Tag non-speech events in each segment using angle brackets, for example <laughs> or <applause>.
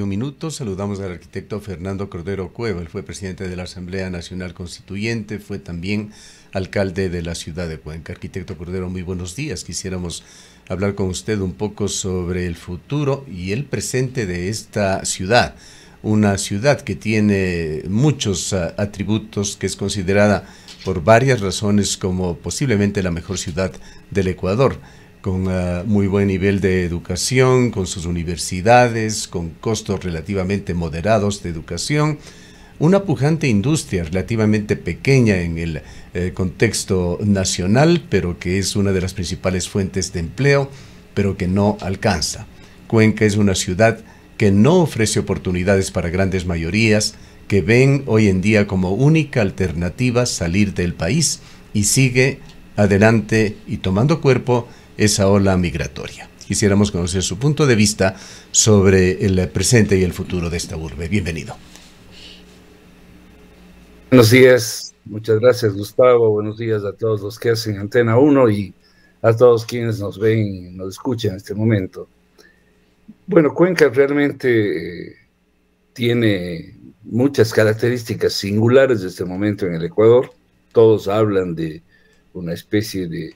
Un minuto, saludamos al arquitecto Fernando Cordero Cueva, él fue presidente de la Asamblea Nacional Constituyente, fue también alcalde de la ciudad de Cuenca. Arquitecto Cordero, muy buenos días. Quisiéramos hablar con usted un poco sobre el futuro y el presente de esta ciudad. Una ciudad que tiene muchos uh, atributos, que es considerada por varias razones como posiblemente la mejor ciudad del Ecuador con uh, muy buen nivel de educación, con sus universidades, con costos relativamente moderados de educación, una pujante industria relativamente pequeña en el eh, contexto nacional, pero que es una de las principales fuentes de empleo, pero que no alcanza. Cuenca es una ciudad que no ofrece oportunidades para grandes mayorías, que ven hoy en día como única alternativa salir del país y sigue adelante y tomando cuerpo esa ola migratoria. Quisiéramos conocer su punto de vista sobre el presente y el futuro de esta urbe. Bienvenido. Buenos días, muchas gracias Gustavo, buenos días a todos los que hacen Antena 1 y a todos quienes nos ven y nos escuchan en este momento. Bueno, Cuenca realmente eh, tiene muchas características singulares de este momento en el Ecuador. Todos hablan de una especie de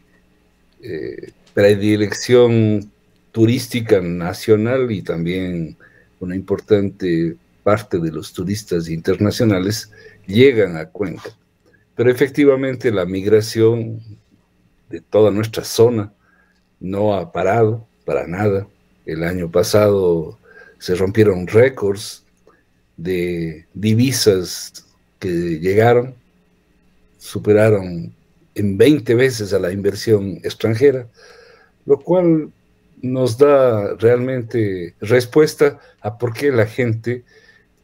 eh, predilección turística nacional y también una importante parte de los turistas internacionales llegan a Cuenca. Pero efectivamente la migración de toda nuestra zona no ha parado para nada. El año pasado se rompieron récords de divisas que llegaron, superaron en 20 veces a la inversión extranjera lo cual nos da realmente respuesta a por qué la gente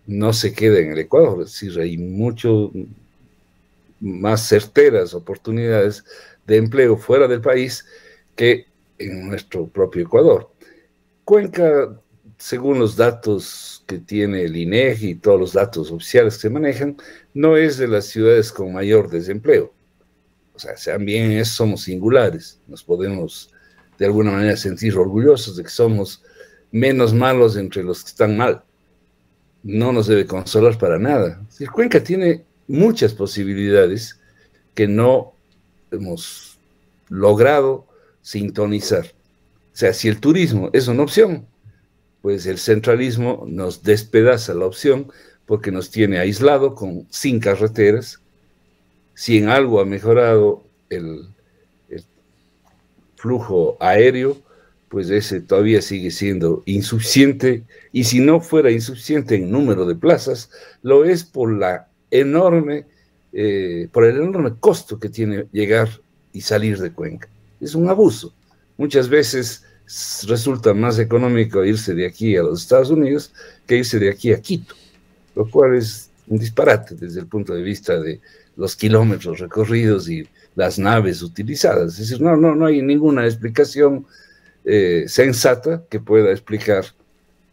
no se queda en el Ecuador. Decir, hay mucho más certeras oportunidades de empleo fuera del país que en nuestro propio Ecuador. Cuenca, según los datos que tiene el INEGI y todos los datos oficiales que manejan, no es de las ciudades con mayor desempleo. O sea, sean bien, somos singulares, nos podemos de alguna manera sentir orgullosos de que somos menos malos entre los que están mal. No nos debe consolar para nada. El Cuenca tiene muchas posibilidades que no hemos logrado sintonizar. O sea, si el turismo es una opción, pues el centralismo nos despedaza la opción porque nos tiene aislado con sin carreteras. Si en algo ha mejorado el, flujo aéreo, pues ese todavía sigue siendo insuficiente y si no fuera insuficiente en número de plazas, lo es por la enorme, eh, por el enorme costo que tiene llegar y salir de Cuenca. Es un abuso. Muchas veces resulta más económico irse de aquí a los Estados Unidos que irse de aquí a Quito, lo cual es un disparate desde el punto de vista de los kilómetros recorridos y las naves utilizadas. Es decir, no, no, no hay ninguna explicación eh, sensata que pueda explicar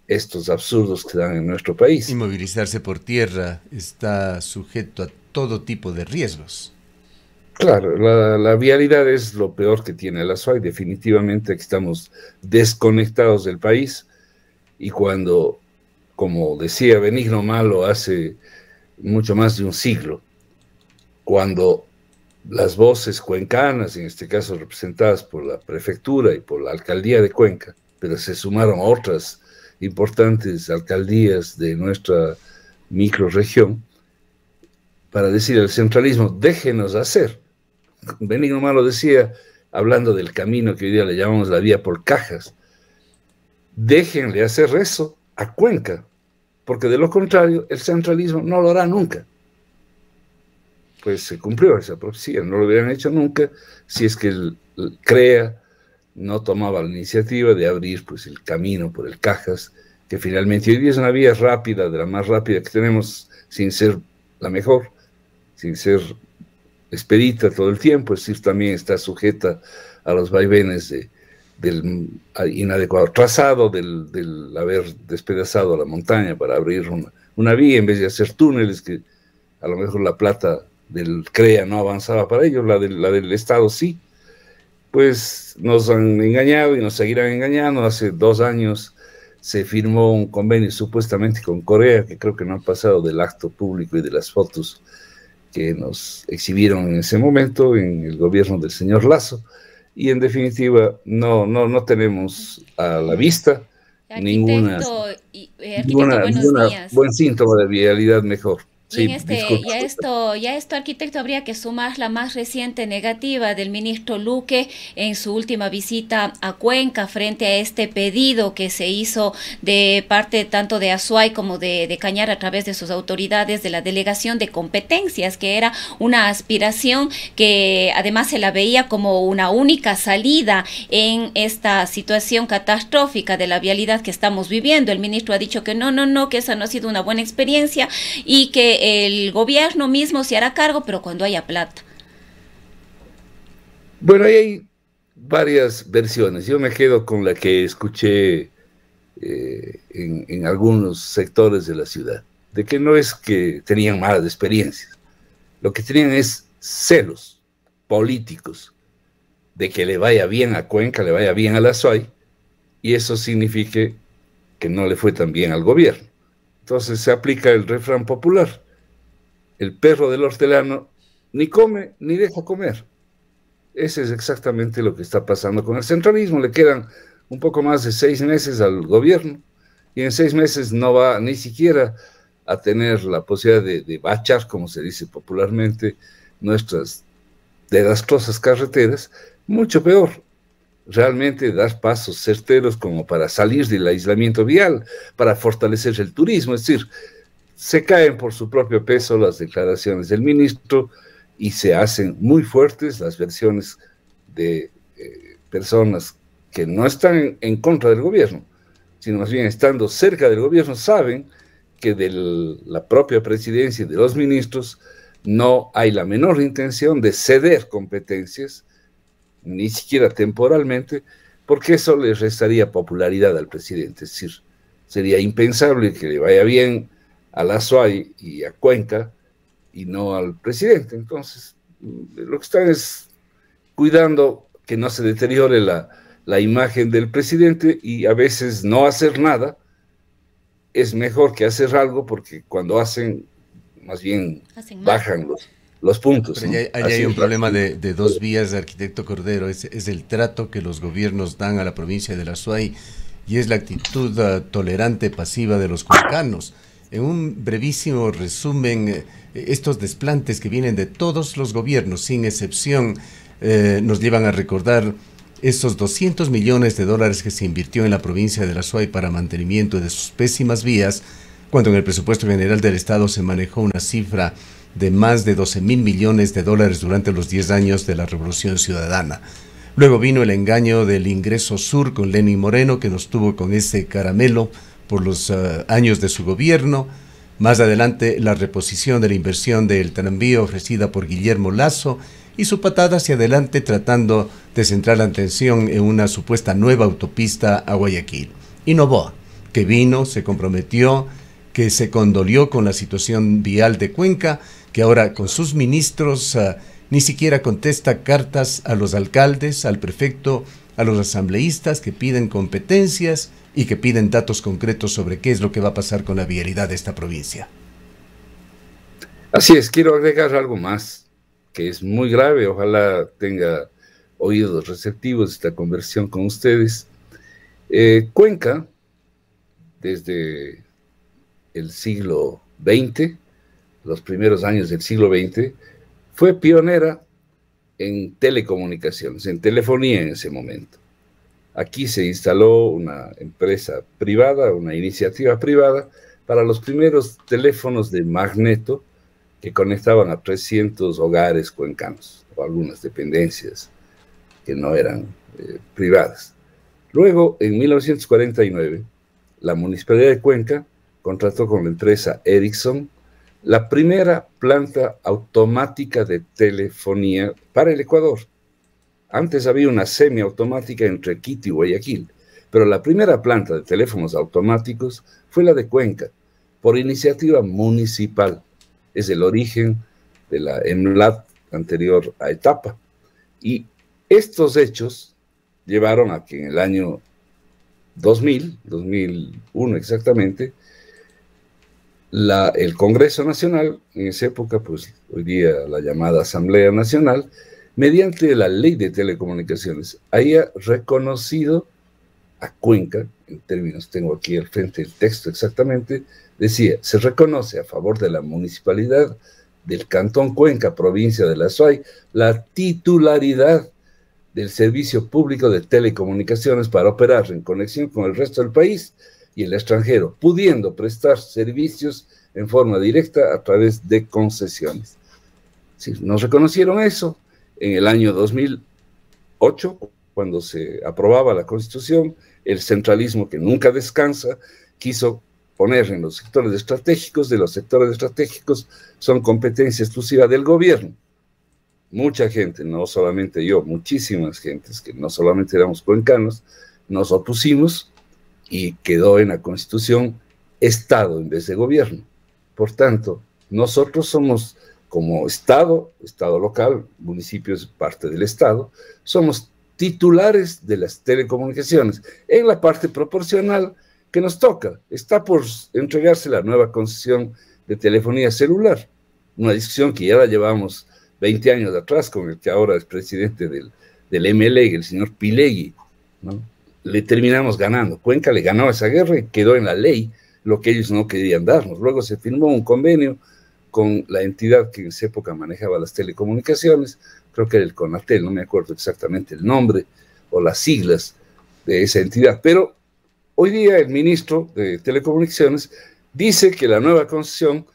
estos absurdos que dan en nuestro país. Y movilizarse por tierra está sujeto a todo tipo de riesgos. Claro, la, vialidad es lo peor que tiene la SUAY. Definitivamente estamos desconectados del país y cuando, como decía Benigno Malo hace mucho más de un siglo, cuando las voces cuencanas, en este caso representadas por la prefectura y por la alcaldía de Cuenca, pero se sumaron otras importantes alcaldías de nuestra microregión, para decir al centralismo, déjenos hacer. Benigno Malo decía, hablando del camino que hoy día le llamamos la vía por cajas, déjenle hacer eso a Cuenca, porque de lo contrario el centralismo no lo hará nunca pues se cumplió esa profecía. No lo hubieran hecho nunca si es que el, CREA no tomaba la iniciativa de abrir pues, el camino por el Cajas, que finalmente hoy día es una vía rápida, de la más rápida que tenemos, sin ser la mejor, sin ser expedita todo el tiempo, es decir, también está sujeta a los vaivenes de, del inadecuado trazado, del, del, haber despedazado la montaña para abrir una vía en vez de hacer túneles que a lo mejor la plata del CREA no avanzaba para ellos, la del, la del Estado sí, pues nos han engañado y nos seguirán engañando. Hace dos años se firmó un convenio supuestamente con Corea, que creo que no ha pasado del acto público y de las fotos que nos exhibieron en ese momento en el gobierno del señor Lazo. Y en definitiva, no, no, no tenemos a la vista ninguna, eh, ninguna, ninguna buen síntoma de vialidad mejor y, este, a esto, ya esto, arquitecto, habría que sumar la más reciente negativa del ministro Luque en su última visita a Cuenca frente a este pedido que se hizo de parte tanto de Azuay como de, de Cañar a través de sus autoridades de la delegación de competencias, que era una aspiración que además se la veía como una única salida en esta situación catastrófica de la vialidad que estamos viviendo. El ministro ha dicho que no, no, no, que esa no ha sido una buena experiencia y que el gobierno mismo se hará cargo, pero cuando haya plata. Bueno, hay varias versiones. Yo me quedo con la que escuché eh, en, algunos sectores de la ciudad, de que no es que tenían malas experiencias, lo que tenían es celos políticos de que le vaya bien a Cuenca, le vaya bien a la SOAI, y eso signifique que no le fue tan bien al gobierno. Entonces se aplica el refrán popular, el perro del hortelano ni come ni deja comer. Ese es exactamente lo que está pasando con el centralismo. Le quedan un poco más de seis meses al gobierno y en seis meses no va ni siquiera a tener la posibilidad de, bachar, como se dice popularmente, nuestras desastrosas carreteras, mucho peor. Realmente dar pasos certeros como para salir del aislamiento vial, para fortalecer el turismo, es decir, se caen por su propio peso las declaraciones del ministro y se hacen muy fuertes las versiones de eh, personas que no están en, contra del gobierno, sino más bien estando cerca del gobierno, saben que de la propia presidencia y de los ministros no hay la menor intención de ceder competencias, ni siquiera temporalmente, porque eso le restaría popularidad al presidente. Es decir, sería impensable que le vaya bien a la SUAY y a Cuenca y no al presidente. Entonces, lo que están es cuidando que no se deteriore la, imagen del presidente y a veces no hacer nada es mejor que hacer algo porque cuando hacen, más bien bajan los, los puntos. Pero hay un problema de, dos vías, de arquitecto Cordero, es, es, el trato que los gobiernos dan a la provincia de la SUAY y es la actitud uh, tolerante pasiva de los cuencanos en un brevísimo resumen, eh, estos desplantes que vienen de todos los gobiernos, sin excepción, eh, nos llevan a recordar esos 200 millones de dólares que se invirtió en la provincia de la Suay para mantenimiento de sus pésimas vías, cuando en el presupuesto general del Estado se manejó una cifra de más de 12 mil millones de dólares durante los 10 años de la Revolución Ciudadana. Luego vino el engaño del ingreso sur con Lenin Moreno, que nos tuvo con ese caramelo por los eh, años de su gobierno. Más adelante, la reposición de la inversión del tranvío ofrecida por Guillermo Lazo y su patada hacia adelante tratando de centrar la atención en una supuesta nueva autopista a Guayaquil. Novoa, que vino, se comprometió, que se condolió con la situación vial de Cuenca, que ahora con sus ministros eh, ni siquiera contesta cartas a los alcaldes, al prefecto, a los asambleístas que piden competencias y que piden datos concretos sobre qué es lo que va a pasar con la vialidad de esta provincia. Así es, quiero agregar algo más, que es muy grave, ojalá tenga oídos receptivos esta conversión con ustedes. Eh, Cuenca, desde el siglo XX, los primeros años del siglo XX, fue pionera en telecomunicaciones, en telefonía en ese momento. Aquí se instaló una empresa privada, una iniciativa privada, para los primeros teléfonos de magneto que conectaban a 300 hogares cuencanos o algunas dependencias que no eran eh, privadas. Luego, en 1949, la Municipalidad de Cuenca contrató con la empresa Ericsson la primera planta automática de telefonía para el Ecuador. Antes había una semiautomática entre Quito y Guayaquil, pero la primera planta de teléfonos automáticos fue la de Cuenca, por iniciativa municipal. Es el origen de la EMLAT anterior a etapa. Y estos hechos llevaron a que en el año 2000, 2001 exactamente, el Congreso Nacional, en esa época, pues hoy día la llamada Asamblea Nacional, mediante la ley de telecomunicaciones, haya reconocido a Cuenca, en términos, tengo aquí al frente el texto exactamente, decía, se reconoce a favor de la municipalidad del Cantón Cuenca, provincia de la SUAY, la titularidad del servicio público de telecomunicaciones para operar en conexión con el resto del país y el extranjero, pudiendo prestar servicios en forma directa a través de concesiones. Si nos reconocieron eso en el año 2008, cuando se aprobaba la Constitución, el centralismo que nunca descansa quiso poner en los sectores estratégicos, de los sectores estratégicos son competencia exclusiva del gobierno. Mucha gente, no solamente yo, muchísimas gentes que no solamente éramos cuencanos, nos opusimos y quedó en la Constitución Estado en vez de gobierno. Por tanto, nosotros somos como Estado, Estado local, municipio es parte del Estado, somos titulares de las telecomunicaciones en la parte proporcional que nos toca. Está por entregarse la nueva concesión de telefonía celular, una discusión que ya la llevamos 20 años atrás con el que ahora es presidente del, del MLE, el señor Pilegui. ¿no? Le terminamos ganando. Cuenca le ganó esa guerra y quedó en la ley lo que ellos no querían darnos. Luego se firmó un convenio con la entidad que en esa época manejaba las telecomunicaciones, creo que era el CONATEL, no me acuerdo exactamente el nombre o las siglas de esa entidad, pero Hoy día el ministro de Telecomunicaciones dice que la nueva concesión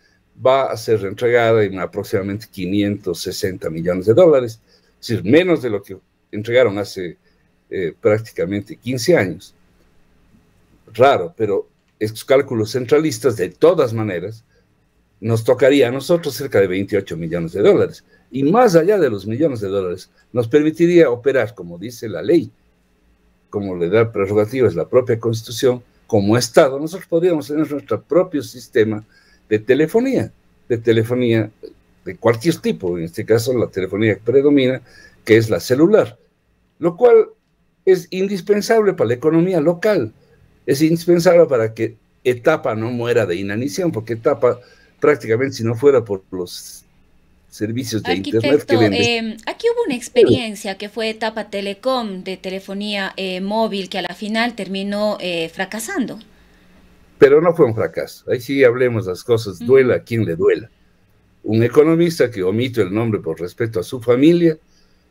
va a ser entregada en aproximadamente 560 millones de dólares, es decir, menos de lo que entregaron hace eh, prácticamente 15 años. Raro, pero estos cálculos centralistas, de todas maneras, nos tocaría a nosotros cerca de 28 millones de dólares. Y más allá de los millones de dólares, nos permitiría operar, como dice la ley, como le da prerrogativas la propia Constitución, como Estado, nosotros podríamos tener nuestro propio sistema de telefonía, de telefonía de cualquier tipo, en este caso la telefonía que predomina, que es la celular, lo cual es indispensable para la economía local, es indispensable para que etapa no muera de inanición, porque etapa prácticamente si no fuera por los servicios de Internet que eh, aquí hubo una experiencia que fue etapa telecom de telefonía eh, móvil que a la final terminó eh, fracasando. Pero no fue un fracaso. Ahí sí hablemos las cosas, duela a quien le duela. Un economista que omito el nombre por respeto a su familia,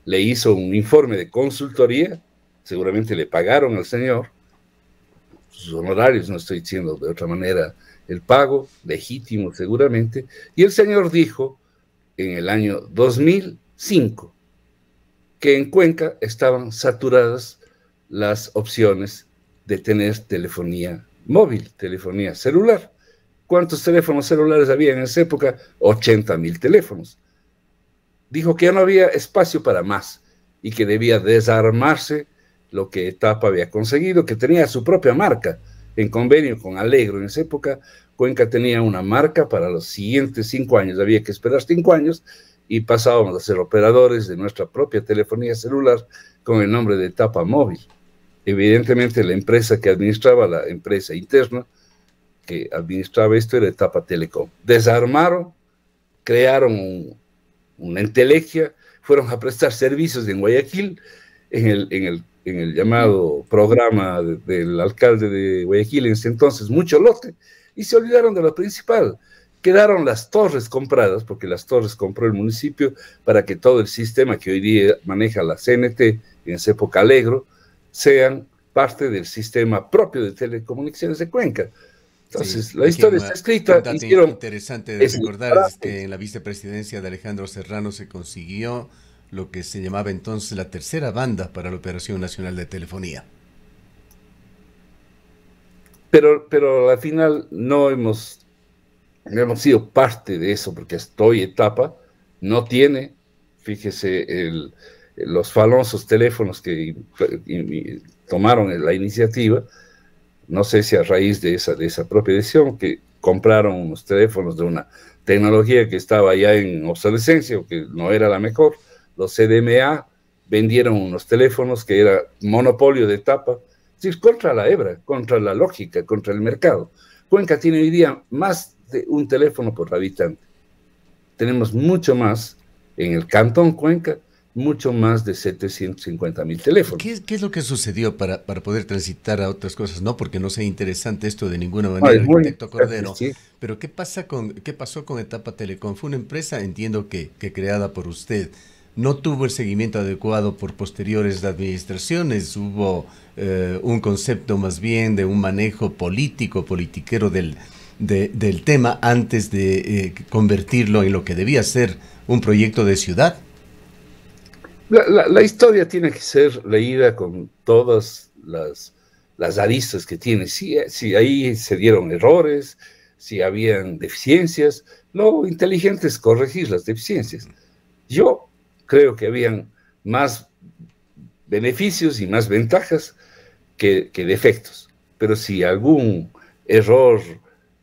le hizo un informe de consultoría, seguramente le pagaron al señor, sus honorarios, no estoy diciendo de otra manera, el pago, legítimo seguramente, y el señor dijo, en el año 2005 que en Cuenca estaban saturadas las opciones de tener telefonía móvil, telefonía celular. ¿Cuántos teléfonos celulares había en esa época? 80 mil teléfonos. Dijo que ya no había espacio para más y que debía desarmarse lo que Etapa había conseguido, que tenía su propia marca en convenio con Alegro en esa época, Cuenca tenía una marca para los siguientes cinco años, había que esperar cinco años y pasábamos a ser operadores de nuestra propia telefonía celular con el nombre de Etapa Móvil. Evidentemente la empresa que administraba, la empresa interna que administraba esto era Etapa Telecom. Desarmaron, crearon una entelequia, fueron a prestar servicios en Guayaquil, en el, en el, en el llamado programa del alcalde de Guayaquil en ese entonces, Mucho Lote, y se olvidaron de lo principal. Quedaron las torres compradas, porque las torres compró el municipio para que todo el sistema que hoy día maneja la CNT, en esa época Alegro, sean parte del sistema propio de telecomunicaciones de Cuenca. Entonces, la historia está escrita. Interesante de recordar es que en la vicepresidencia de Alejandro Serrano se consiguió lo que se llamaba entonces la tercera banda para la Operación Nacional de Telefonía. Pero, pero al final no hemos, no hemos sido parte de eso, porque estoy etapa no tiene, fíjese, el, los falonsos teléfonos que tomaron la iniciativa, no sé si a raíz de esa, de esa propia decisión, que compraron unos teléfonos de una tecnología que estaba ya en obsolescencia o que no era la mejor, los CDMA vendieron unos teléfonos que era monopolio de etapa, es contra la hebra, contra la lógica, contra el mercado. Cuenca tiene hoy día más de un teléfono por habitante. Tenemos mucho más en el cantón Cuenca, mucho más de 750 mil teléfonos. ¿Qué, es lo que sucedió para, para, poder transitar a otras cosas? No porque no sea interesante esto de ninguna manera, arquitecto Cordero, pero ¿qué, pasa con, ¿qué pasó con Etapa Telecom? Fue una empresa, entiendo que, que creada por usted no tuvo el seguimiento adecuado por posteriores administraciones, hubo eh, un concepto más bien de un manejo político, politiquero del, del tema antes de eh, convertirlo en lo que debía ser un proyecto de ciudad. La, historia tiene que ser leída con todas las, las aristas que tiene. Si, si ahí se dieron errores, si habían deficiencias, lo inteligente es corregir las deficiencias. Yo creo que habían más beneficios y más ventajas que, defectos. Pero si algún error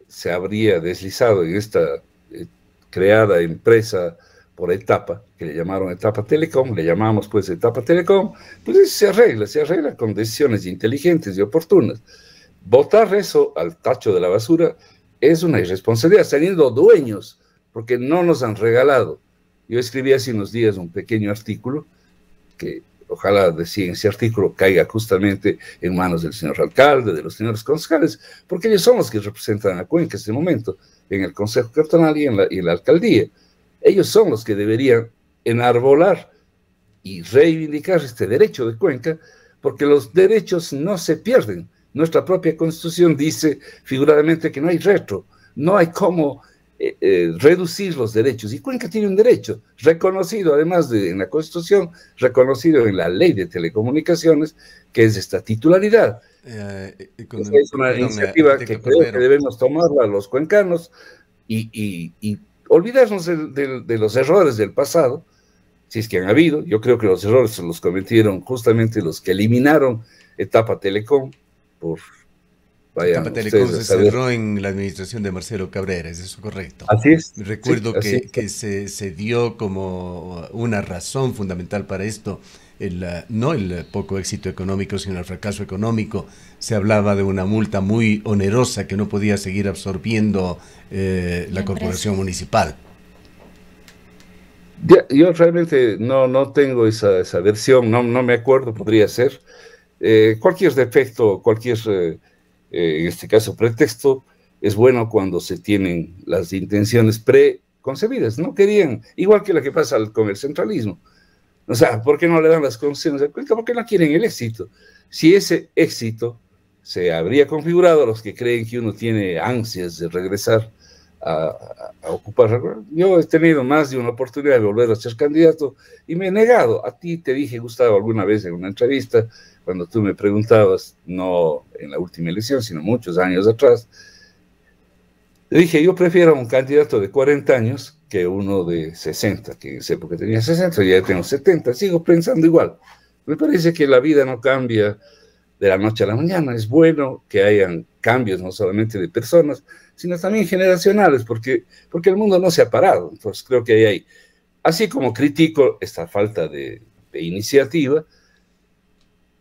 se habría deslizado en esta eh, creada empresa por etapa, que le llamaron etapa telecom, le llamamos pues etapa telecom, pues se arregla, se arregla con decisiones inteligentes y oportunas. Votar eso al tacho de la basura es una irresponsabilidad, saliendo dueños, porque no nos han regalado yo escribí hace unos días un pequeño artículo que ojalá decía ese artículo caiga justamente en manos del señor alcalde, de los señores concejales, porque ellos son los que representan a Cuenca en este momento, en el Consejo Cartonal y en, la, y en la alcaldía. Ellos son los que deberían enarbolar y reivindicar este derecho de Cuenca, porque los derechos no se pierden. Nuestra propia constitución dice figuradamente que no hay retro, no hay cómo eh, eh, reducir los derechos. Y Cuenca tiene un derecho reconocido, además de en la Constitución, reconocido en la ley de telecomunicaciones, que es esta titularidad. Eh, es una iniciativa que creo que debemos tomarla los cuencanos y, olvidarnos de, los errores del pasado, si es que han habido. Yo creo que los errores los cometieron justamente los que eliminaron Etapa Telecom por Vaya, se cerró en la administración de Marcelo Cabrera, ¿es eso correcto? Así es. Recuerdo que, que se, se, dio como una razón fundamental para esto, el, no el poco éxito económico, sino el fracaso económico. Se hablaba de una multa muy onerosa que no podía seguir absorbiendo eh, la, corporación municipal. yo realmente no, no tengo esa, esa versión, no, no me acuerdo, podría ser. Eh, cualquier defecto, cualquier... Eh, eh, en este caso pretexto, es bueno cuando se tienen las intenciones preconcebidas. No querían, igual que lo que pasa con el centralismo. O sea, ¿por qué no le dan las concesiones a Cuenca? Porque no quieren el éxito. Si ese éxito se habría configurado a los que creen que uno tiene ansias de regresar a, a, ocupar. Yo he tenido más de una oportunidad de volver a ser candidato y me he negado. A ti te dije, Gustavo, alguna vez en una entrevista, cuando tú me preguntabas, no en la última elección, sino muchos años atrás, dije, yo prefiero un candidato de 40 años que uno de 60, que en esa época tenía 60, ya tengo 70, sigo pensando igual. Me parece que la vida no cambia de la noche a la mañana, es bueno que hayan cambios no solamente de personas, sino también generacionales, porque, porque el mundo no se ha parado. Entonces creo que ahí hay, así como critico esta falta de, de iniciativa,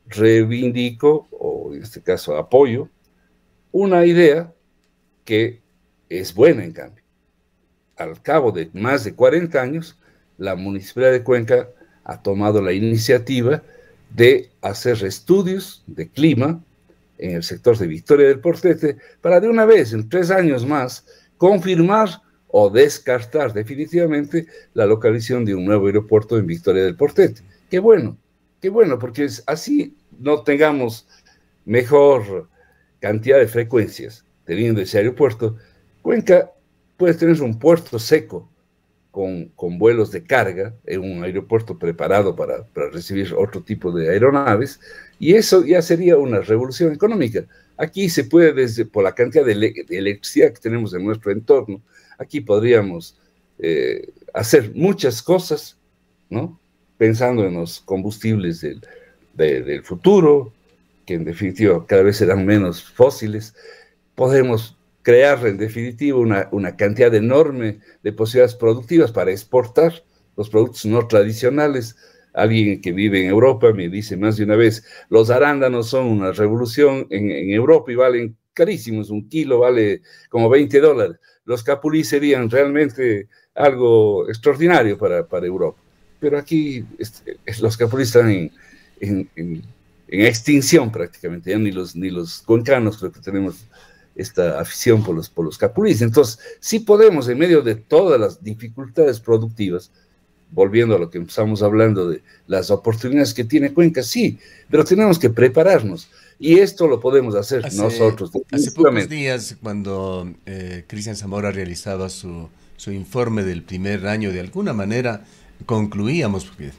reivindico, o en este caso apoyo, una idea que es buena en cambio. Al cabo de más de 40 años, la Municipalidad de Cuenca ha tomado la iniciativa de hacer estudios de clima en el sector de Victoria del Portete para de una vez, en tres años más, confirmar o descartar definitivamente la localización de un nuevo aeropuerto en Victoria del Portete. Qué bueno, Qué bueno, porque así no tengamos mejor cantidad de frecuencias teniendo ese aeropuerto. Cuenca puede tener un puerto seco con, con vuelos de carga en un aeropuerto preparado para, para, recibir otro tipo de aeronaves, y eso ya sería una revolución económica. Aquí se puede, desde por la cantidad de, electricidad que tenemos en nuestro entorno, aquí podríamos eh, hacer muchas cosas, ¿no? Pensando en los combustibles del, del futuro, que en definitiva cada vez serán menos fósiles, podemos crear en definitiva una, una, cantidad enorme de posibilidades productivas para exportar los productos no tradicionales Alguien que vive en Europa me dice más de una vez, los arándanos son una revolución en, Europa y valen carísimos, un kilo vale como 20 dólares. Los capulí serían realmente algo extraordinario para, para Europa. Pero aquí este, los capulí están en, en, en, extinción prácticamente, ya ni los, ni los concanos creo que tenemos esta afición por los, por los capulís. Entonces, sí podemos, en medio de todas las dificultades productivas, volviendo a lo que estamos hablando de las oportunidades que tiene Cuenca, sí, pero tenemos que prepararnos. Y esto lo podemos hacer nosotros. Hace pocos días, cuando eh, Cristian Zamora realizaba su, su informe del primer año, de alguna manera concluíamos, porque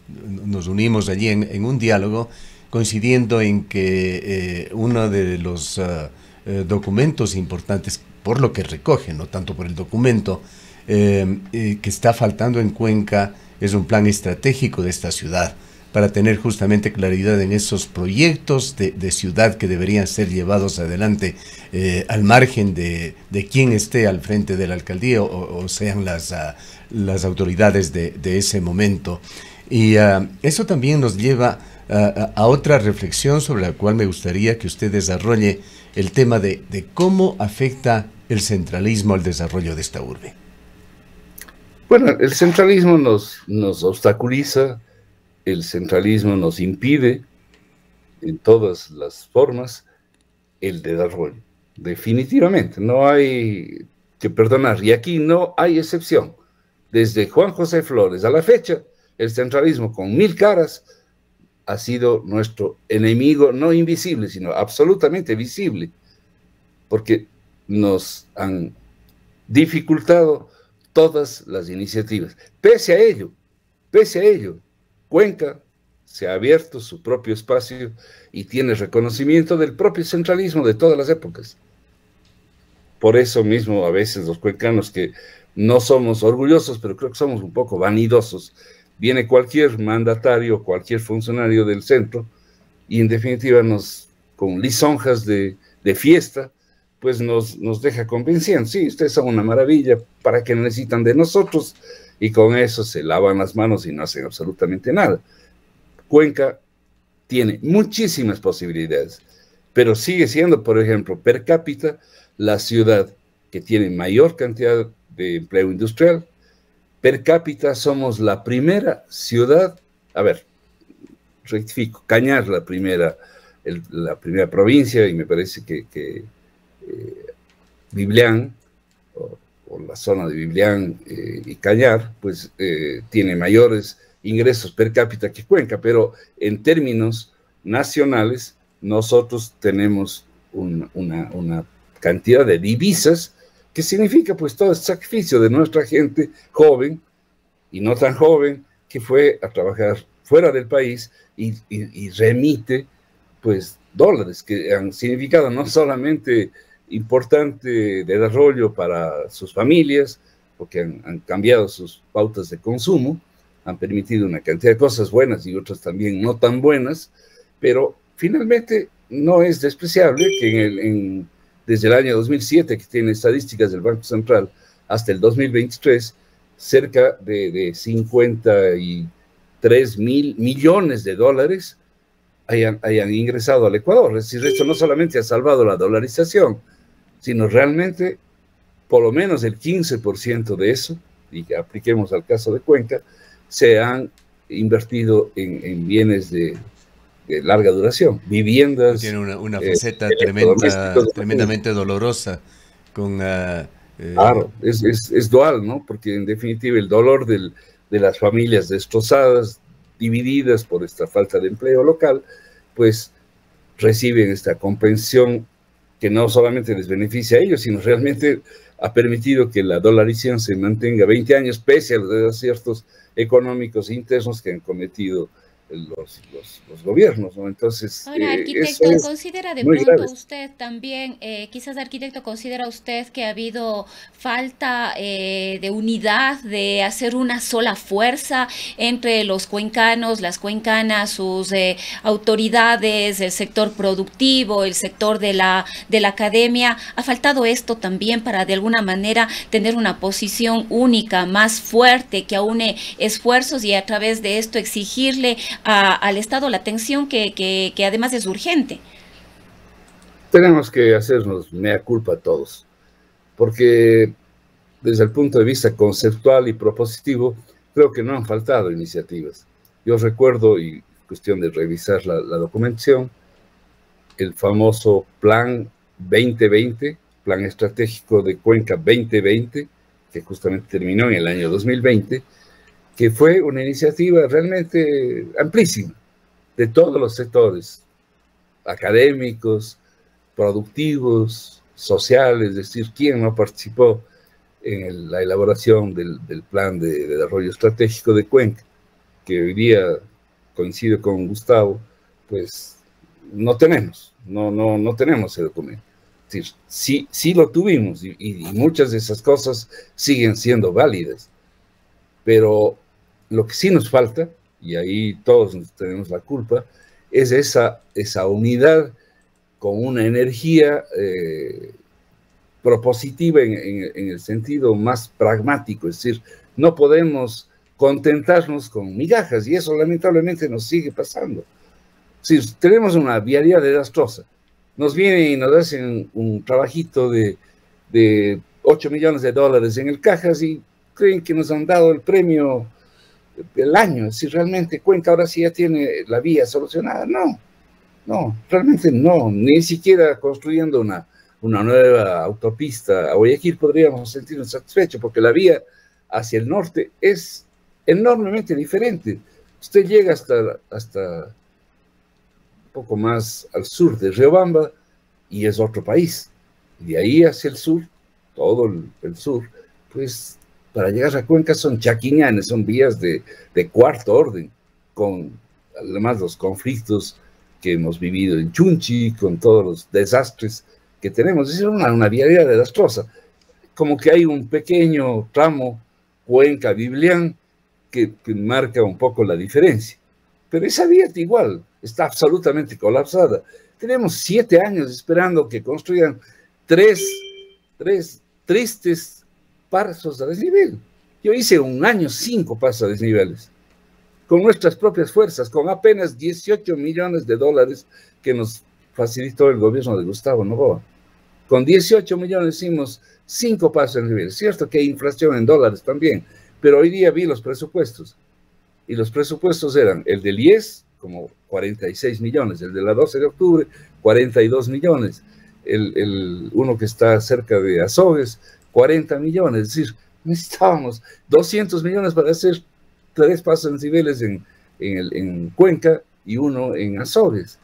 nos unimos allí en, un diálogo, coincidiendo en que eh, uno de los ah, eh, documentos importantes, por lo que recoge, no tanto por el documento, que está faltando en Cuenca, es un plan estratégico de esta ciudad para tener justamente claridad en esos proyectos de, ciudad que deberían ser llevados adelante eh, al margen de, de, quién esté al frente de la alcaldía o, sean las, ah, las autoridades de, ese momento. Y ah, eso también nos lleva ah, a otra reflexión sobre la cual me gustaría que usted desarrolle el tema de, de cómo afecta el centralismo al desarrollo de esta urbe. Bueno, el centralismo nos, nos obstaculiza, el centralismo nos impide en todas las formas el desarrollo. Definitivamente, no hay que perdonar. Y aquí no hay excepción. Desde Juan José Flores a la fecha, el centralismo con mil caras ha sido nuestro enemigo, no invisible, sino absolutamente visible, porque nos han dificultado todas las iniciativas. Pese a ello, pese a ello, Cuenca se ha abierto su propio espacio y tiene reconocimiento del propio centralismo de todas las épocas. Por eso mismo a veces los cuencanos que no somos orgullosos, pero creo que somos un poco vanidosos, viene cualquier mandatario, cualquier funcionario del centro y en definitiva nos, con lisonjas de, de fiesta, pues nos, nos deja convenciendo, sí, ustedes son una maravilla, ¿para qué necesitan de nosotros? Y con eso se lavan las manos y no hacen absolutamente nada. Cuenca tiene muchísimas posibilidades, pero sigue siendo, por ejemplo, per cápita, la ciudad que tiene mayor cantidad de empleo industrial. Per cápita somos la primera ciudad, a ver, rectifico, Cañar la primera, la primera provincia y me parece que eh, Biblián, o, la zona de Biblián eh, y Cañar, pues eh, tiene mayores ingresos per cápita que Cuenca, pero en términos nacionales nosotros tenemos una, cantidad de divisas que significa pues todo el sacrificio de nuestra gente joven y no tan joven que fue a trabajar fuera del país y, y remite pues dólares que han significado no solamente importante desarrollo para sus familias, porque han, cambiado sus pautas de consumo, han permitido una cantidad de cosas buenas y otras también no tan buenas, pero finalmente no es despreciable que en desde el año 2007, que tiene estadísticas del Banco Central, hasta el 2023, cerca de, de 53 mil millones de dólares hayan, hayan ingresado al Ecuador. Es decir, esto no solamente ha salvado la dolarización, sino realmente por lo menos el 15% de eso, y que apliquemos al caso de Cuenca, se han invertido en, bienes de, larga duración, viviendas. Tiene una, eh, faceta tremenda, tremendamente dolorosa. Con, eh, claro, es, es, dual, ¿no? Porque en definitiva el dolor de las familias destrozadas, divididas por esta falta de empleo local, pues reciben esta comprensión que no solamente les beneficia a ellos, sino realmente ha permitido que la dolarización se mantenga 20 años pese a los desaciertos económicos internos que han cometido los, los, gobiernos, ¿no? Entonces, Ahora, eh, arquitecto, ¿considera de pronto usted también, eh, quizás arquitecto, considera usted que ha habido falta eh, de unidad, de hacer una sola fuerza entre los cuencanos, las cuencanas, sus autoridades, el sector productivo, el sector de la, de la academia? ¿Ha faltado esto también para de alguna manera tener una posición única, más fuerte, que aúne esfuerzos y a través de esto exigirle al Estado la atención que, además es urgente. Tenemos que hacernos mea culpa a todos, porque desde el punto de vista conceptual y propositivo, creo que no han faltado iniciativas. Yo recuerdo, y cuestión de revisar la, la documentación, el famoso Plan 2020, Plan Estratégico de Cuenca 2020, que justamente terminó en el año 2020, que fue una iniciativa realmente amplísima de todos los sectores, académicos, productivos, sociales, es decir, quién no participó en la elaboración del, plan de, desarrollo estratégico de Cuenca, que hoy día coincide con Gustavo, pues no tenemos, no, no, no tenemos ese documento. Es decir, sí, sí lo tuvimos y muchas de esas cosas siguen siendo válidas, pero lo que sí nos falta, y ahí todos tenemos la culpa, es esa, esa unidad con una energía eh, propositiva en, el sentido más pragmático, es decir, no podemos contentarnos con migajas y eso lamentablemente nos sigue pasando. Si tenemos una vialidad desastrosa, nos vienen y nos hacen un trabajito de, de 8 millones de dólares en el cajas y creen que nos han dado el premio el año, si realmente Cuenca ahora sí ya tiene la vía solucionada. No, no, realmente no, ni siquiera construyendo una, una nueva autopista a Guayaquil podríamos sentirnos satisfechos, porque la vía hacia el norte es enormemente diferente. Usted llega hasta, hasta un poco más al sur de Riobamba y es otro país. De ahí hacia el sur, todo el, el sur, pues para llegar a Cuenca son chaquiñanes, son vías de, cuarto orden, con además los conflictos que hemos vivido en Chunchi, con todos los desastres que tenemos. Es una, una vialidad desastrosa. Como que hay un pequeño tramo Cuenca-Biblián que, que, marca un poco la diferencia. Pero esa vía igual está absolutamente colapsada. Tenemos siete años esperando que construyan tres, tres tristes pasos a desnivel. Yo hice un año cinco pasos a desniveles, con nuestras propias fuerzas, con apenas 18 millones de dólares que nos facilitó el gobierno de Gustavo Novoa. Con 18 millones hicimos cinco pasos a desnivel. Cierto que hay inflación en dólares también, pero hoy día vi los presupuestos. Y los presupuestos eran el del IES, como 46 millones, el de la 12 de octubre, 42 millones, el, el uno que está cerca de Azogues, 40 millones, es decir, <laughs> necesitábamos 200 millones para hacer tres pasos en en, en, Cuenca y uno en Azores.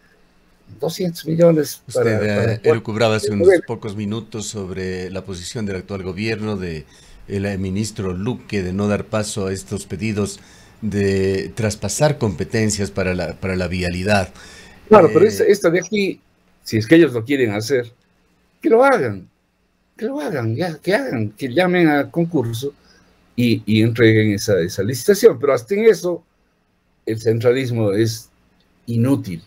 200 millones. Para, Usted elucubraba hace unos pocos minutos sobre la posición del actual gobierno, de el ministro Luque, de no dar paso a estos pedidos de traspasar competencias para la, para la vialidad. Claro, pero eh, esta de aquí, si es que ellos lo quieren hacer, que lo hagan que lo hagan, ya, que hagan, que llamen a concurso y, entreguen esa, esa licitación. Pero hasta en eso, el centralismo es inútil,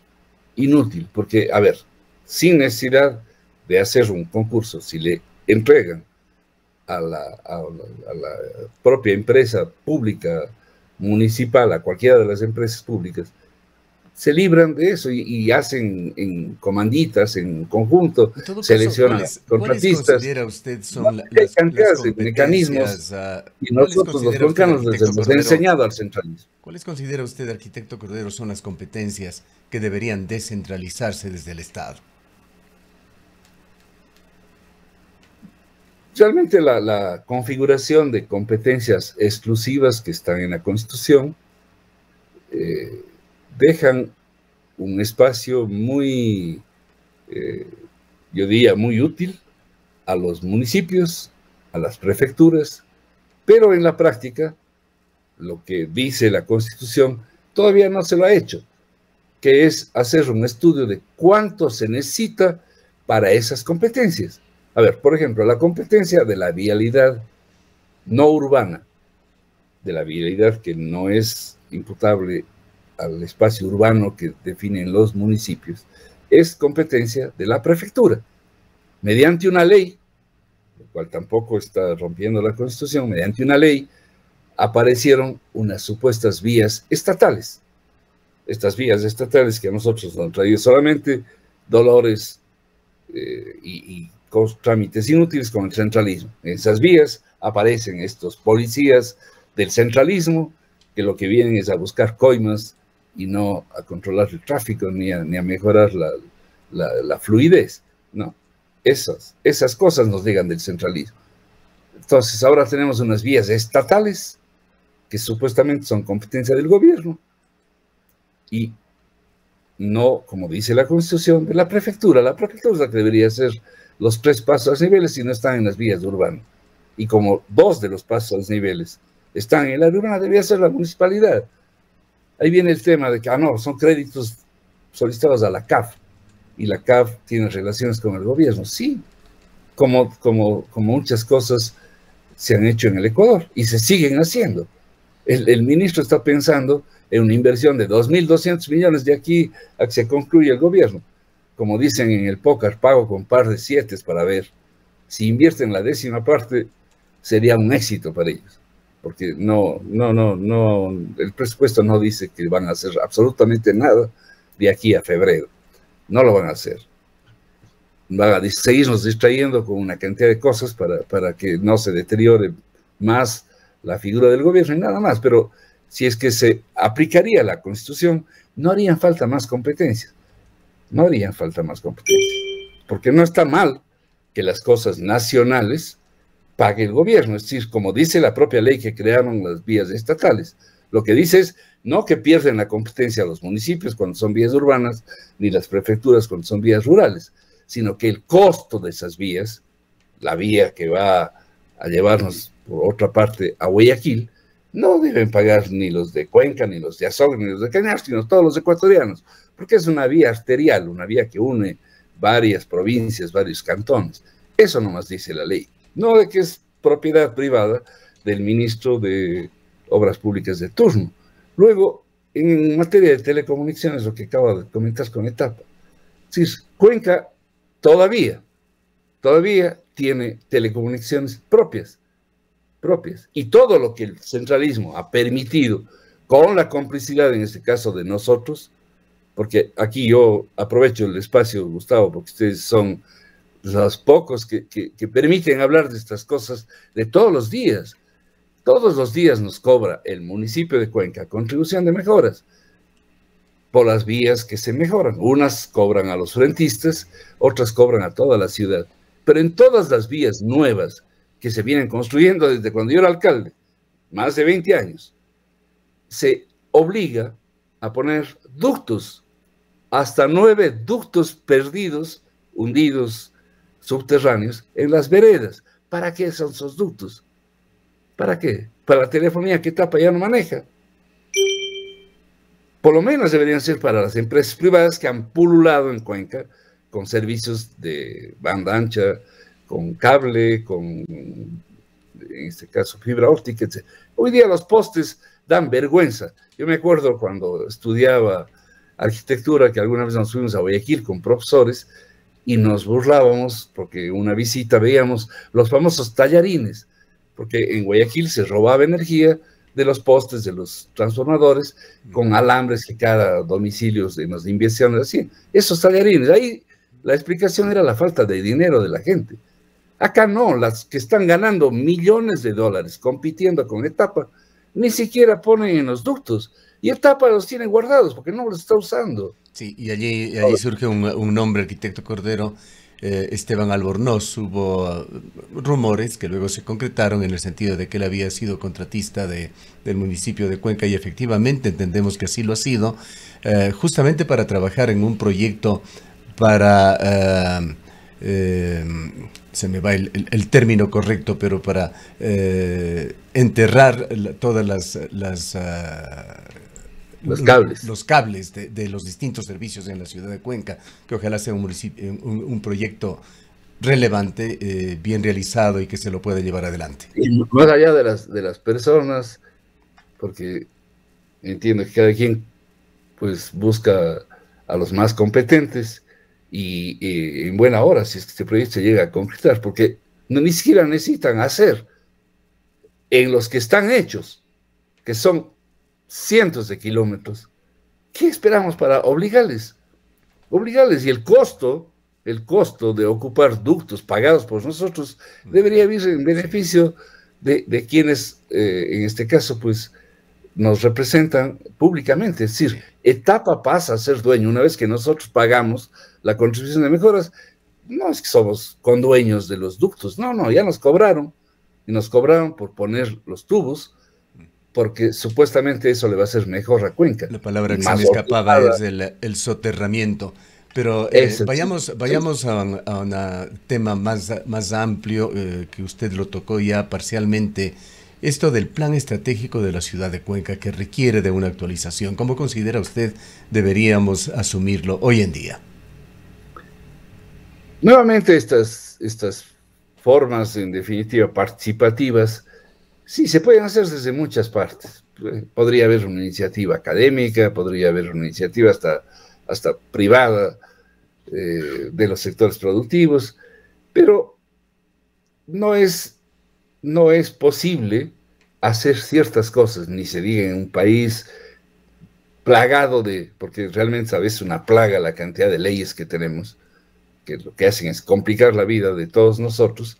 inútil, porque, a ver, sin necesidad de hacer un concurso, si le entregan a la, a la, propia empresa pública, municipal, a cualquiera de las empresas públicas, se libran de eso y, hacen en comanditas, en conjunto, seleccionan ¿cuáles, contratistas. considera usted son las, mecanismos y nosotros los colombianos les hemos enseñado al centralismo. ¿Cuáles considera usted, arquitecto Cordero, son las competencias que deberían descentralizarse desde el Estado? Realmente la, la configuración de competencias exclusivas que están en la Constitución eh, dejan un espacio muy, eh, yo diría, muy útil a los municipios, a las prefecturas, pero en la práctica, lo que dice la Constitución, todavía no se lo ha hecho, que es hacer un estudio de cuánto se necesita para esas competencias. A ver, por ejemplo, la competencia de la vialidad no urbana, de la vialidad que no es imputable al espacio urbano que definen los municipios, es competencia de la prefectura. Mediante una ley, lo cual tampoco está rompiendo la Constitución, mediante una ley aparecieron unas supuestas vías estatales. Estas vías estatales que a nosotros nos han traído solamente dolores eh, y, trámites inútiles con el centralismo. En esas vías aparecen estos policías del centralismo que lo que vienen es a buscar coimas y no a controlar el tráfico ni a, ni a mejorar la, fluidez. No, esas, esas cosas nos llegan del centralismo. Entonces ahora tenemos unas vías estatales que supuestamente son competencia del gobierno y no, como dice la Constitución, de la prefectura. La prefectura es la que debería hacer los tres pasos a niveles si no están en las vías urbanas. Y como dos de los pasos a niveles están en la urbana, debería ser la municipalidad. Ahí viene el tema de que, ah, no, son créditos solicitados a la CAF y la CAF tiene relaciones con el gobierno. Sí, como, como, como muchas cosas se han hecho en el Ecuador y se siguen haciendo. El, ministro está pensando en una inversión de 2.200 millones de aquí a que se concluya el gobierno. Como dicen en el póker, pago con par de siete para ver. Si invierten la décima parte, sería un éxito para ellos. Porque no, no, no, no, el presupuesto no dice que van a hacer absolutamente nada de aquí a febrero. No lo van a hacer. Van a seguirnos distrayendo con una cantidad de cosas para, para que no se deteriore más la figura del gobierno y nada más. Pero si es que se aplicaría la Constitución, no harían falta más competencias. No harían falta más competencias. Porque no está mal que las cosas nacionales pague el gobierno. Es decir, como dice la propia ley que crearon las vías estatales. Lo que dice es no que pierden la competencia los municipios cuando son vías urbanas, ni las prefecturas cuando son vías rurales, sino que el costo de esas vías, la vía que va a llevarnos por otra parte a Guayaquil, no deben pagar ni los de Cuenca, ni los de Azog, ni los de Cañar, sino todos los ecuatorianos, porque es una vía arterial, una vía que une varias provincias, varios cantones. Eso nomás dice la ley, no de que es propiedad privada del ministro de Obras Públicas de turno. Luego, en materia de telecomunicaciones, lo que acabo de comentar con etapa, Cuenca todavía, todavía tiene telecomunicaciones propias propias. Y todo lo que el centralismo ha permitido, con la complicidad en este caso de nosotros, porque aquí yo aprovecho el espacio, Gustavo, porque ustedes son los pocos que, que, permiten hablar de estas cosas de todos los días. Todos los días nos cobra el municipio de Cuenca contribución de mejoras por las vías que se mejoran. Unas cobran a los rentistas, otras cobran a toda la ciudad. Pero en todas las vías nuevas que se vienen construyendo desde cuando yo era alcalde, más de 20 años, se obliga a poner ductos, hasta nueve ductos perdidos, hundidos, subterráneos, en las veredas. ¿Para qué son esos ductos? ¿Para qué? Para la telefonía que tapa ya no maneja. Por lo menos deberían ser para las empresas privadas que han pululado en Cuenca con servicios de banda ancha, con cable, con, en este caso, fibra óptica, etc. Hoy día los postes dan vergüenza. Yo me acuerdo cuando estudiaba arquitectura, que alguna vez nos fuimos a Guayaquil con profesores y nos burlábamos porque una visita veíamos los famosos tallarines, porque en Guayaquil se robaba energía de los postes, de los transformadores, con alambres que cada domicilio de nos inversión así. Esos tallarines, ahí la explicación era la falta de dinero de la gente. Acá no, las que están ganando millones de dólares compitiendo con Etapa, ni siquiera ponen en los ductos. Y Etapa los tiene guardados porque no los está usando. Sí, y allí, allí surge un, nombre, arquitecto Cordero, eh, Esteban Albornoz. Hubo uh, rumores que luego se concretaron en el sentido de que él había sido contratista de, del municipio de Cuenca y efectivamente entendemos que así lo ha sido, eh, justamente para trabajar en un proyecto para... Eh, se me va el, término correcto, pero para eh, enterrar todas las, las, ah, los cables. Los cables de, los distintos servicios en la ciudad de Cuenca, que ojalá sea un, municipio, un, proyecto relevante, eh, bien realizado y que se lo pueda llevar adelante. Y más allá de las, de las personas, porque entiendo que cada quien pues busca a los más competentes y, en buena hora si este proyecto llega a concretar, porque no, ni siquiera necesitan hacer. En los que están hechos, que son cientos de kilómetros, ¿qué esperamos para obligarles? Obligarles y el costo, el costo de ocupar ductos pagados por nosotros debería ir en beneficio de, quienes, eh, en este caso, pues, nos representan públicamente. Es decir, etapa pasa a ser dueño una vez que nosotros pagamos la contribución de mejoras. No es que somos condueños de los ductos, no, no, ya nos cobraron y nos cobraron por poner los tubos porque supuestamente eso le va a hacer mejor a Cuenca. La palabra que se me escapaba es el, soterramiento. Pero eh, vayamos, vayamos a, un tema más, más amplio, eh, que usted lo tocó ya parcialmente, esto del plan estratégico de la ciudad de Cuenca que requiere de una actualización. ¿Cómo considera usted deberíamos asumirlo hoy en día? Nuevamente estas, estas formas, en definitiva, participativas, Sí, se pueden hacer desde muchas partes. Podría haber una iniciativa académica, podría haber una iniciativa hasta, hasta privada eh, de los sectores productivos, pero no es, no es posible hacer ciertas cosas, ni se diga en un país plagado de, porque realmente a veces una plaga la cantidad de leyes que tenemos, que lo que hacen es complicar la vida de todos nosotros,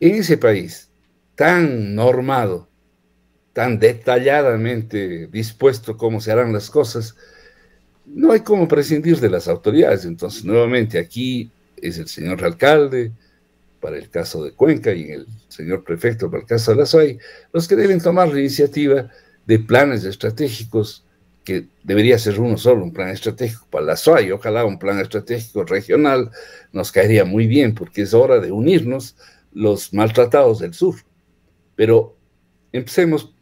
en ese país tan normado, tan detalladamente dispuesto cómo se harán las cosas, no hay cómo prescindir de las autoridades. Entonces, nuevamente, aquí es el señor alcalde para el caso de Cuenca y el señor prefecto para el caso de la SOAI, los que deben tomar la iniciativa de planes estratégicos, que debería ser uno solo, un plan estratégico para la SOAI, ojalá un plan estratégico regional, nos caería muy bien, porque es hora de unirnos los maltratados del sur. Pero empecemos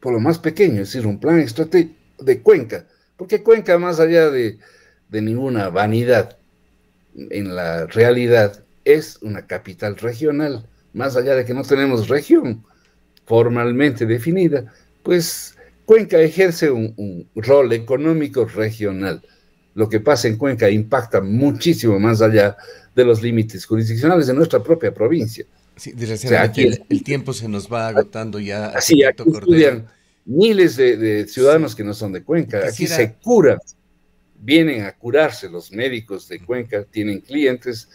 por lo más pequeño, es decir, un plan estratégico de Cuenca, porque Cuenca, más allá de, ninguna vanidad, en la realidad es una capital regional, más allá de que no tenemos región formalmente definida, pues Cuenca ejerce un, un, rol económico regional. Lo que pasa en Cuenca impacta muchísimo más allá de los límites jurisdiccionales de nuestra propia provincia. Sí, desgraciadamente el, tiempo se nos va agotando ya. Así, aquí estudian miles de, ciudadanos que no son de Cuenca. Aquí se curan, vienen a curarse los médicos de Cuenca, tienen clientes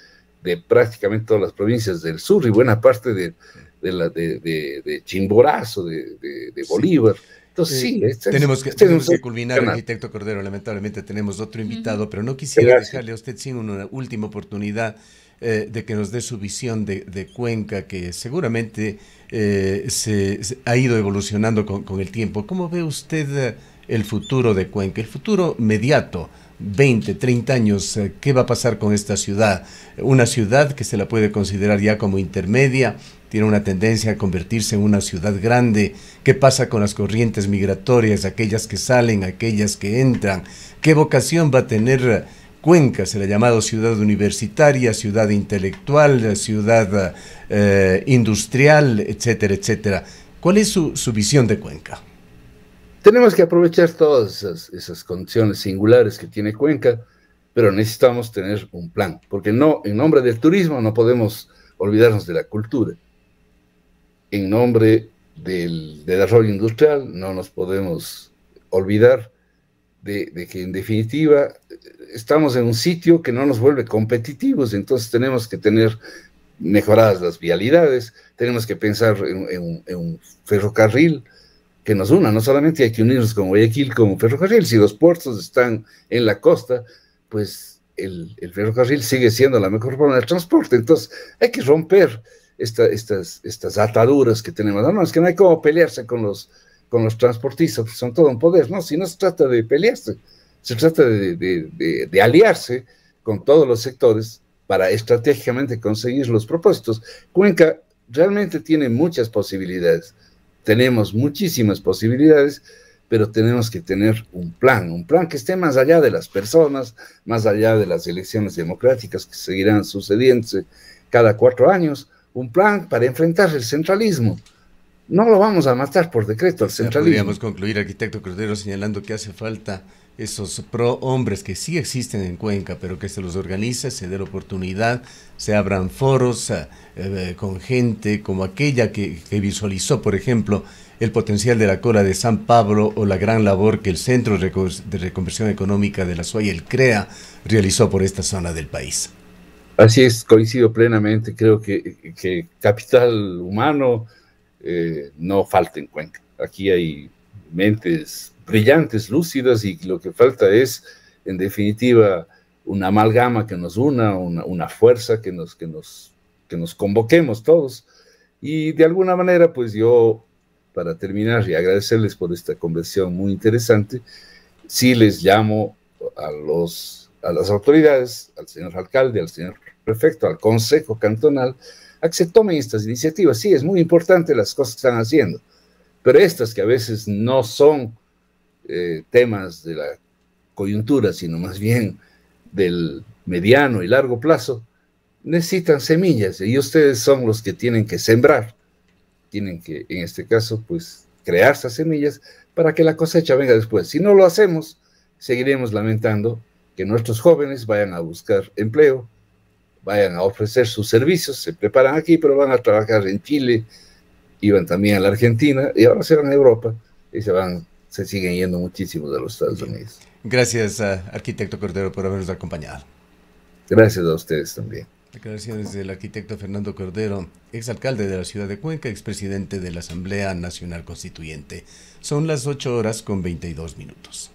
de prácticamente todas las provincias del sur y buena parte de, de, la, de, Chimborazo, de, Bolívar. Entonces, sí, este tenemos, que, este tenemos que culminar, arquitecto Cordero. Lamentablemente tenemos otro invitado, pero no quisiera dejarle a usted sin una última oportunidad eh, de que nos dé su visión de, Cuenca, que seguramente eh, se, ha ido evolucionando con, el tiempo. ¿Cómo ve usted eh, el futuro de Cuenca, el futuro mediato? 20, 30 años, ¿qué va a pasar con esta ciudad? Una ciudad que se la puede considerar ya como intermedia, tiene una tendencia a convertirse en una ciudad grande. ¿Qué pasa con las corrientes migratorias, aquellas que salen, aquellas que entran? ¿Qué vocación va a tener Cuenca se le ha llamado ciudad universitaria, ciudad intelectual, ciudad eh, industrial, etcétera, etcétera. ¿Cuál es su, visión de Cuenca? Tenemos que aprovechar todas esas, condiciones singulares que tiene Cuenca, pero necesitamos tener un plan, porque no, en nombre del turismo no podemos olvidarnos de la cultura. En nombre del desarrollo industrial no nos podemos olvidar de, que en definitiva estamos en un sitio que no nos vuelve competitivos, entonces tenemos que tener mejoradas las vialidades, tenemos que pensar en, un ferrocarril que nos una, no solamente hay que unirnos con Guayaquil como ferrocarril, si los puertos están en la costa, pues el, ferrocarril sigue siendo la mejor forma de transporte, entonces hay que romper estas, estas ataduras que tenemos, no, es que no hay como pelearse con los con los transportistas, que son todo un poder, no, si no se trata de pelearse, se trata de, aliarse con todos los sectores para estratégicamente conseguir los propósitos. Cuenca realmente tiene muchas posibilidades, tenemos muchísimas posibilidades, pero tenemos que tener un plan, un plan que esté más allá de las personas, más allá de las elecciones democráticas que seguirán sucediéndose cada cuatro años, un plan para enfrentar el centralismo. No lo vamos a matar por decreto al centralismo. Podríamos concluir, arquitecto Cordero, señalando que hace falta esos pro hombres que sí existen en Cuenca, pero que se los organice, se dé la oportunidad, se abran foros eh, eh, con gente como aquella que, visualizó, por ejemplo, el potencial de la cola de San Pablo o la gran labor que el Centro de Reconversión Económica de la SUAY, el CREA, realizó por esta zona del país. Así es, coincido plenamente. Creo que, que capital humano eh, no falta en Cuenca. Aquí hay mentes brillantes, lúcidas, y lo que falta es, en definitiva, una amalgama que nos una, una, una fuerza que nos, que, nos, que nos convoquemos todos. Y de alguna manera, pues yo, para terminar y agradecerles por esta conversión muy interesante, sí les llamo a los a las autoridades, al señor alcalde, al señor prefecto, al consejo cantonal, a que se tomen estas iniciativas. Sí, es muy importante las cosas que están haciendo, pero estas que a veces no son eh, temas de la coyuntura, sino más bien del mediano y largo plazo, necesitan semillas y ustedes son los que tienen que sembrar, tienen que, en este caso, pues crear esas semillas para que la cosecha venga después. Si no lo hacemos, seguiremos lamentando que nuestros jóvenes vayan a buscar empleo, vayan a ofrecer sus servicios, se preparan aquí, pero van a trabajar en Chile, iban también a la Argentina y ahora se van a Europa y se van, se siguen yendo muchísimo de los Estados Unidos. Gracias, arquitecto Cordero, por habernos acompañado. Gracias a ustedes también. Declaraciones del arquitecto Fernando Cordero, exalcalde de la ciudad de Cuenca, expresidente de la Asamblea Nacional Constituyente. Son las 8 horas con 22 minutos.